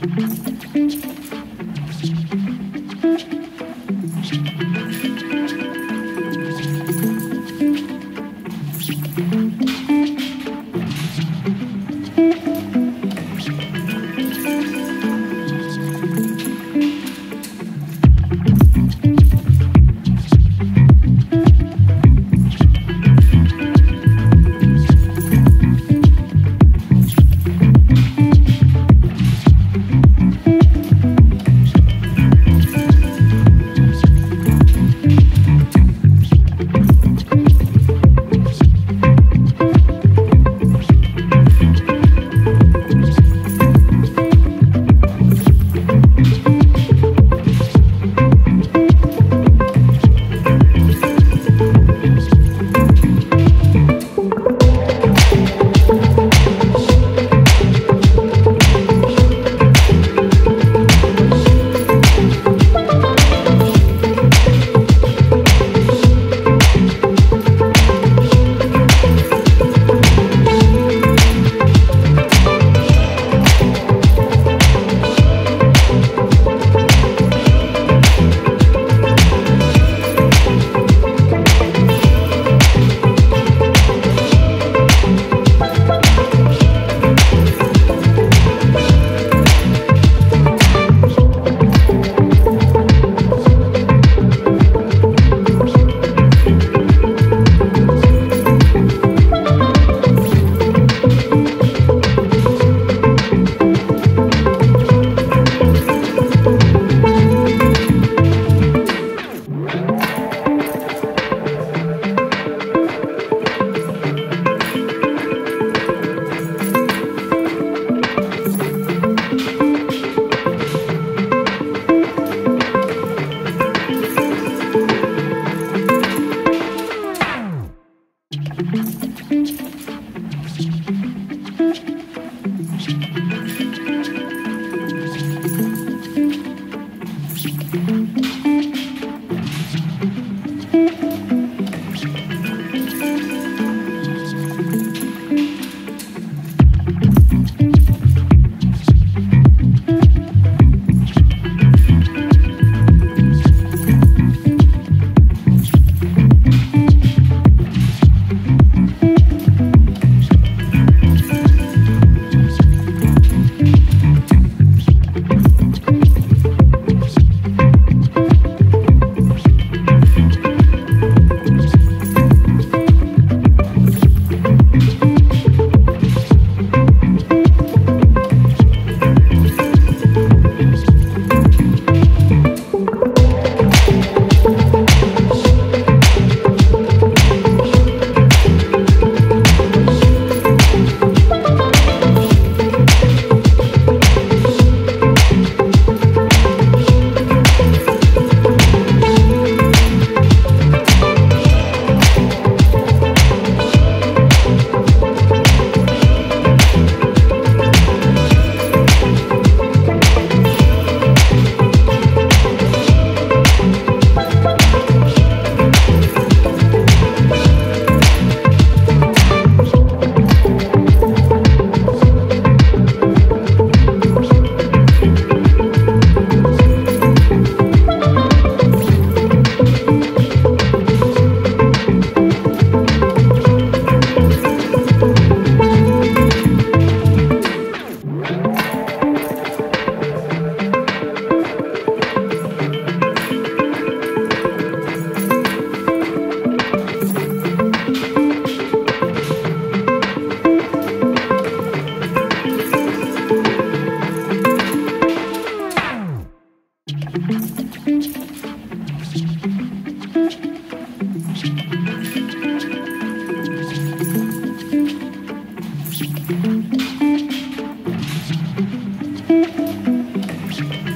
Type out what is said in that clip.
Thank